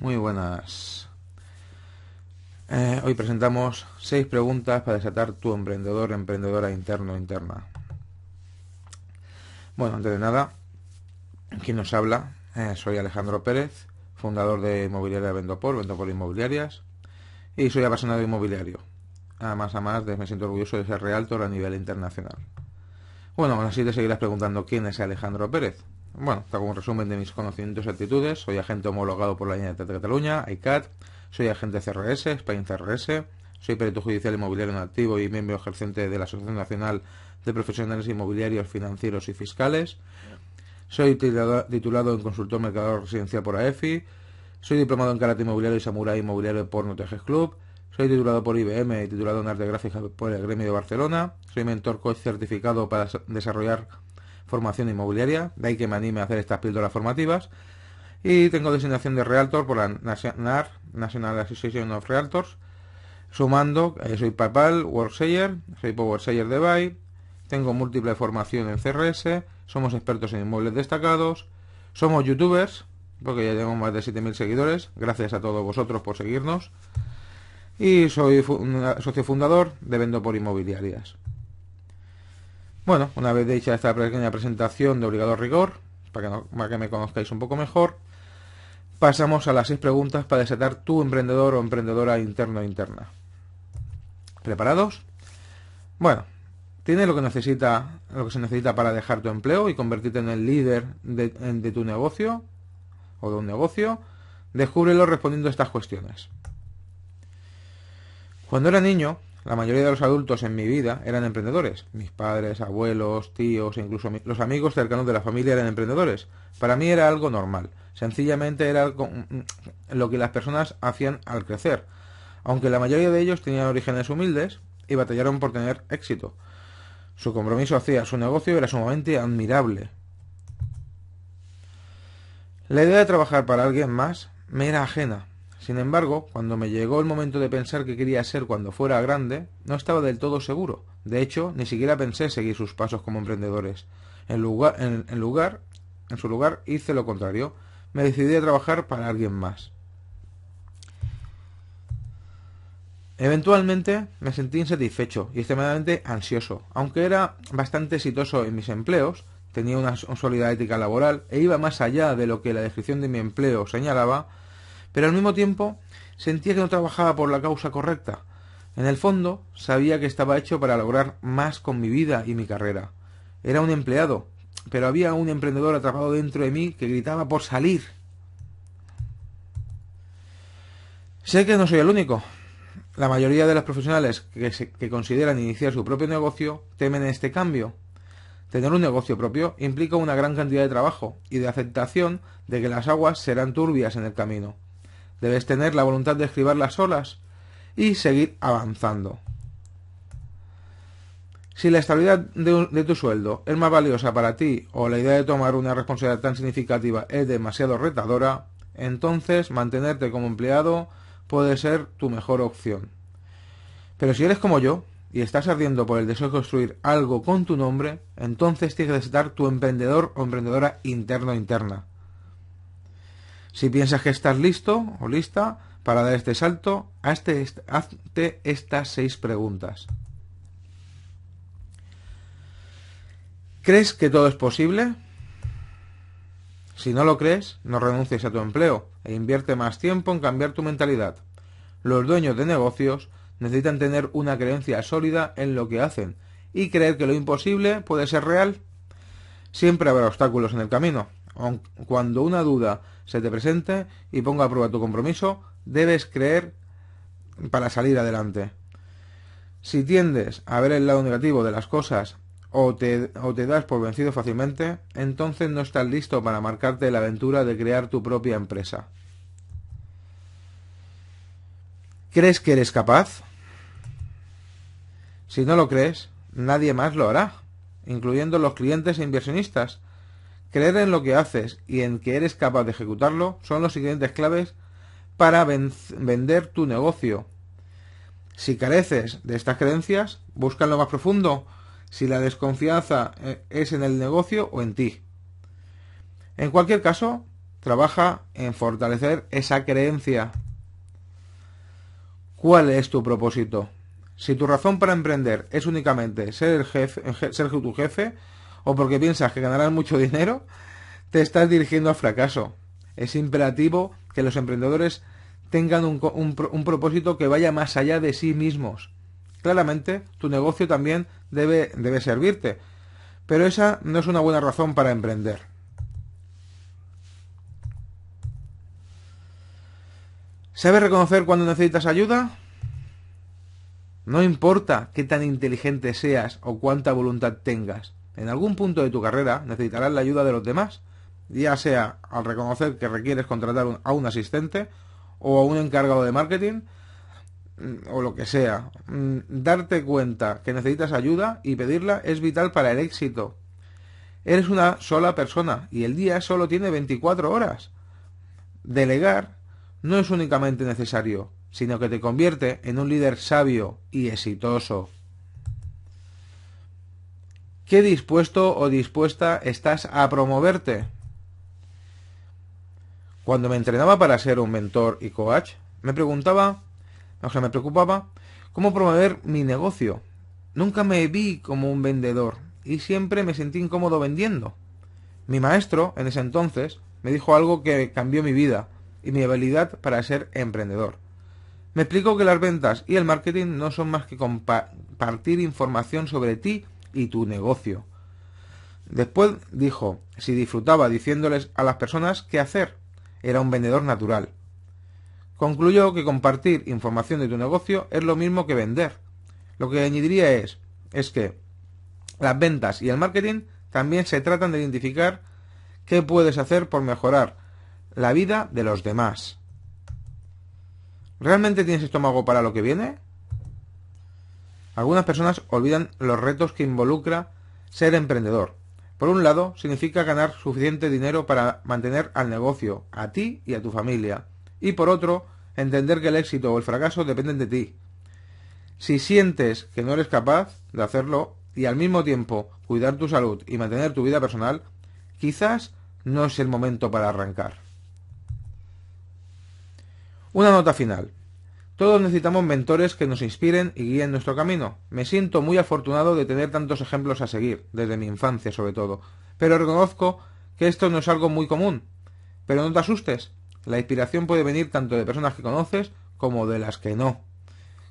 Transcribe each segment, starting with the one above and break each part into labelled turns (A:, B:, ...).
A: Muy buenas. Eh, hoy presentamos seis preguntas para desatar tu emprendedor, emprendedora interno interna. Bueno, antes de nada, quien nos habla, eh, soy Alejandro Pérez, fundador de Inmobiliaria Vendopor, Vendopor Inmobiliarias, y soy apasionado inmobiliario. Además, además, me siento orgulloso de ser realtor a nivel internacional. Bueno, así te seguirás preguntando quién es Alejandro Pérez. Bueno, está como un resumen de mis conocimientos y actitudes. Soy agente homologado por la Generalitat de Cataluña, ICAT. Soy agente CRS, Spain CRS. Soy perito judicial inmobiliario en activo y miembro ejercente de la Asociación Nacional de Profesionales Inmobiliarios, Financieros y Fiscales. Soy titulado en consultor mercador residencial por AEFI. Soy diplomado en karate inmobiliario y samurai inmobiliario por Notejes Club. Soy titulado por IBM y titulado en arte gráfica por el Gremio de Barcelona. Soy mentor coach certificado para desarrollar formación inmobiliaria, de ahí que me anime a hacer estas píldoras formativas. Y tengo designación de Realtor por la National, National Association of Realtors. Sumando, eh, soy PayPal, WorkSayer, soy PowerSayer de Buy, tengo múltiple formación en CRS, somos expertos en inmuebles destacados, somos youtubers, porque ya tenemos más de 7.000 seguidores, gracias a todos vosotros por seguirnos, y soy socio fundador de Vendo por Inmobiliarias. Bueno, una vez hecha esta pequeña presentación de obligado rigor, para que, para que me conozcáis un poco mejor, pasamos a las seis preguntas para desatar tu emprendedor o emprendedora interno o interna. ¿Preparados? Bueno, ¿tienes lo que necesita, lo que se necesita para dejar tu empleo y convertirte en el líder de, de tu negocio o de un negocio? Descúbrelo respondiendo a estas cuestiones. Cuando era niño, la mayoría de los adultos en mi vida eran emprendedores. Mis padres, abuelos, tíos, e incluso los amigos cercanos de la familia eran emprendedores. Para mí era algo normal. Sencillamente era mm, mm, lo que las personas hacían al crecer. Aunque la mayoría de ellos tenían orígenes humildes y batallaron por tener éxito. Su compromiso hacia su negocio era sumamente admirable. La idea de trabajar para alguien más me era ajena. Sin embargo, cuando me llegó el momento de pensar que quería ser cuando fuera grande, no estaba del todo seguro. De hecho, ni siquiera pensé seguir sus pasos como emprendedores. En lugar, en, lugar, en su lugar, hice lo contrario. Me decidí a trabajar para alguien más. Eventualmente me sentí insatisfecho y extremadamente ansioso. Aunque era bastante exitoso en mis empleos, tenía una sólida ética laboral e iba más allá de lo que la descripción de mi empleo señalaba, pero al mismo tiempo sentía que no trabajaba por la causa correcta. En el fondo, sabía que estaba hecho para lograr más con mi vida y mi carrera. Era un empleado, pero había un emprendedor atrapado dentro de mí que gritaba por salir. Sé que no soy el único. La mayoría de los profesionales que, que consideran iniciar su propio negocio temen este cambio. Tener un negocio propio implica una gran cantidad de trabajo y de aceptación de que las aguas serán turbias en el camino. Debes tener la voluntad de escribir las olas y seguir avanzando. Si la estabilidad de, tu sueldo es más valiosa para ti o la idea de tomar una responsabilidad tan significativa es demasiado retadora, entonces mantenerte como empleado puede ser tu mejor opción. Pero si eres como yo y estás ardiendo por el deseo de construir algo con tu nombre, entonces tienes que estar tu emprendedor o emprendedora interno interna. Si piensas que estás listo o lista para dar este salto, hazte, hazte estas seis preguntas. ¿Crees que todo es posible? Si no lo crees, no renuncies a tu empleo e invierte más tiempo en cambiar tu mentalidad. Los dueños de negocios necesitan tener una creencia sólida en lo que hacen y creer que lo imposible puede ser real. Siempre habrá obstáculos en el camino. Cuando una duda se te presente y ponga a prueba tu compromiso, debes creer para salir adelante. Si tiendes a ver el lado negativo de las cosas o te, das por vencido fácilmente, entonces no estás listo para marcarte la aventura de crear tu propia empresa. ¿Crees que eres capaz? Si no lo crees, nadie más lo hará, incluyendo los clientes e inversionistas, Creer en lo que haces y en que eres capaz de ejecutarlo son los siguientes claves para vender tu negocio. Si careces de estas creencias, busca en lo más profundo si la desconfianza eh, es en el negocio o en ti. En cualquier caso, trabaja en fortalecer esa creencia. ¿Cuál es tu propósito? Si tu razón para emprender es únicamente ser el jefe, ser tu jefe, o porque piensas que ganarás mucho dinero, te estás dirigiendo al fracaso. Es imperativo que los emprendedores tengan un, un, propósito que vaya más allá de sí mismos. Claramente, tu negocio también debe, debe servirte, pero esa no es una buena razón para emprender. ¿Sabes reconocer cuando necesitas ayuda? No importa qué tan inteligente seas o cuánta voluntad tengas. En algún punto de tu carrera necesitarás la ayuda de los demás, ya sea al reconocer que requieres contratar a un asistente o a un encargado de marketing mm, o lo que sea. Mm, darte cuenta que necesitas ayuda y pedirla es vital para el éxito. Eres una sola persona y el día solo tiene 24 horas. Delegar no es únicamente necesario, sino que te convierte en un líder sabio y exitoso. ¿Qué dispuesto o dispuesta estás a promoverte? Cuando me entrenaba para ser un mentor y coach, me preguntaba, o sea, me preocupaba cómo promover mi negocio. Nunca me vi como un vendedor y siempre me sentí incómodo vendiendo. Mi maestro, en ese entonces, me dijo algo que cambió mi vida y mi habilidad para ser emprendedor. Me explicó que las ventas y el marketing no son más que compartir información sobre ti y tu negocio. Después dijo si disfrutaba diciéndoles a las personas qué hacer. Era un vendedor natural. Concluyó que compartir información de tu negocio es lo mismo que vender. Lo que añadiría es, es que las ventas y el marketing también se tratan de identificar qué puedes hacer por mejorar la vida de los demás. ¿Realmente tienes estómago para lo que viene? Algunas personas olvidan los retos que involucra ser emprendedor. Por un lado, significa ganar suficiente dinero para mantener al negocio, a ti y a tu familia. Y por otro, entender que el éxito o el fracaso dependen de ti. Si sientes que no eres capaz de hacerlo y al mismo tiempo cuidar tu salud y mantener tu vida personal, quizás no es el momento para arrancar. Una nota final. Todos necesitamos mentores que nos inspiren y guíen nuestro camino. Me siento muy afortunado de tener tantos ejemplos a seguir, desde mi infancia sobre todo, pero reconozco que esto no es algo muy común. Pero no te asustes, la inspiración puede venir tanto de personas que conoces como de las que no.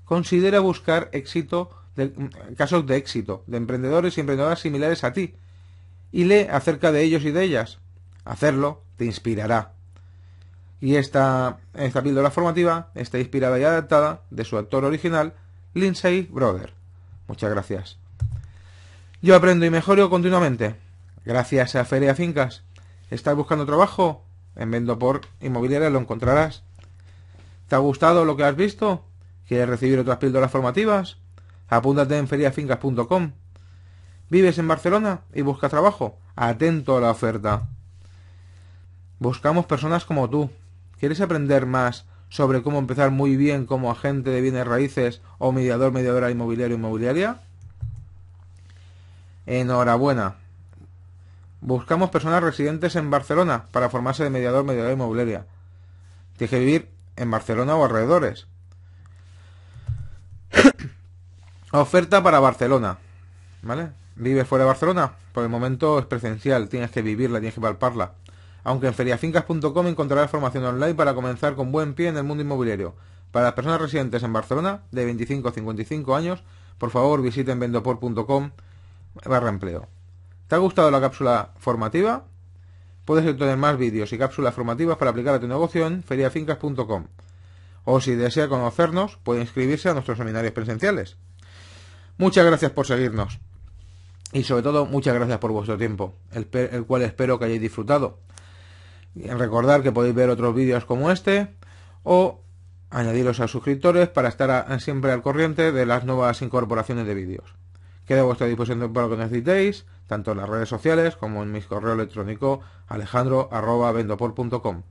A: Considera buscar de, casos de éxito, de emprendedores y emprendedoras similares a ti, y lee acerca de ellos y de ellas. Hacerlo te inspirará. Y esta, esta píldora formativa está inspirada y adaptada de su actor original, Lindsay Brother. Muchas gracias. Yo aprendo y mejoro continuamente. Gracias a Feria Fincas. ¿Estás buscando trabajo? En Vendo por Inmobiliaria lo encontrarás. ¿Te ha gustado lo que has visto? ¿Quieres recibir otras píldoras formativas? Apúntate en feriafincas.com. ¿Vives en Barcelona y buscas trabajo? Atento a la oferta. Buscamos personas como tú, ¿Quieres aprender más sobre cómo empezar muy bien como agente de bienes raíces o mediador, mediadora inmobiliario, inmobiliaria? Enhorabuena. Buscamos personas residentes en Barcelona para formarse de mediador, mediadora inmobiliaria. Tienes que vivir en Barcelona o alrededores. Oferta para Barcelona. ¿Vale? ¿Vives fuera de Barcelona? Por el momento es presencial, tienes que vivirla, tienes que palparla aunque en feriafincas.com encontrarás formación online para comenzar con buen pie en el mundo inmobiliario. Para las personas residentes en Barcelona, de 25 a 55 años, por favor visiten vendopor.com barra empleo. ¿Te ha gustado la cápsula formativa? Puedes obtener más vídeos y cápsulas formativas para aplicar a tu negocio en feriafincas.com. O si desea conocernos, puede inscribirse a nuestros seminarios presenciales. Muchas gracias por seguirnos. Y sobre todo, muchas gracias por vuestro tiempo, el, el cual espero que hayáis disfrutado. Recordar que podéis ver otros vídeos como este o añadiros a suscriptores para estar siempre al corriente de las nuevas incorporaciones de vídeos. Quedo a vuestra disposición para lo que necesitéis, tanto en las redes sociales como en mi correo electrónico alejandro.vendopor.com.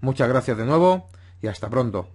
A: Muchas gracias de nuevo y hasta pronto.